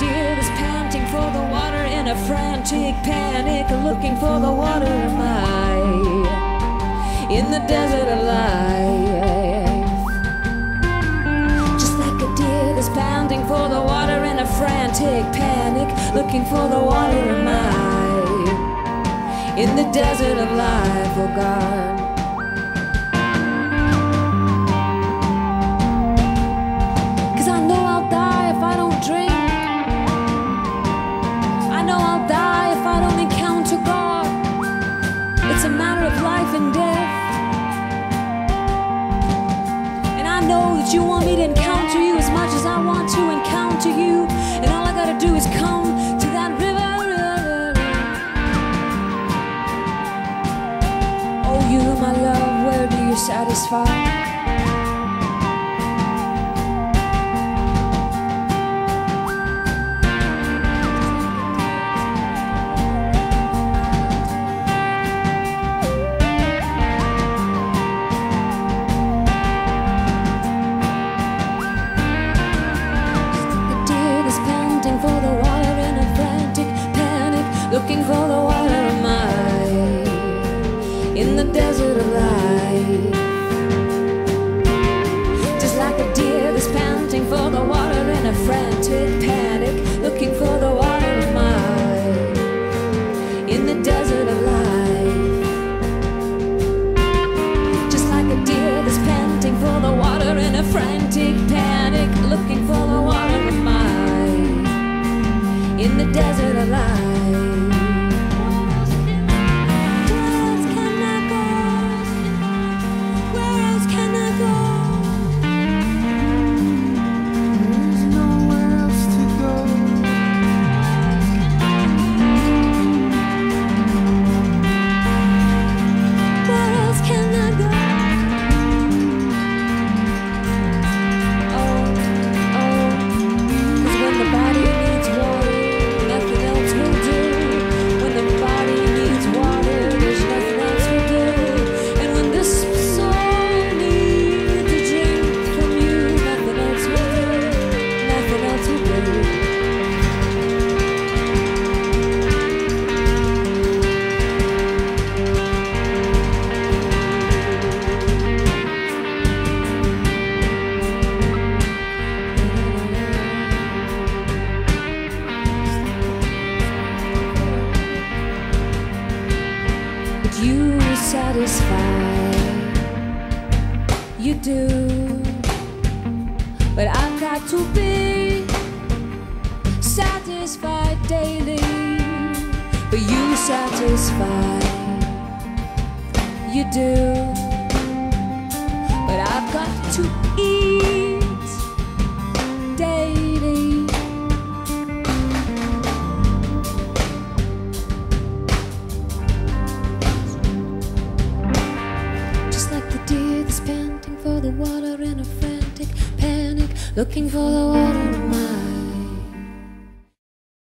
deer that's pounding for the water in a frantic panic, looking for the water. Am I in the desert of life? Just like a deer that's pounding for the water in a frantic panic, looking for the water. Am I in the desert of life? Oh God. I know that you want me to encounter you as much as I want to encounter you. And all I gotta do is come to that river. Oh, you, my love, where do you satisfy? The desert of life. Just like a deer that's satisfy. You do, but I've got to be satisfied daily. But you satisfy. You do, but I've got to eat the water in a frantic panic, looking for the water.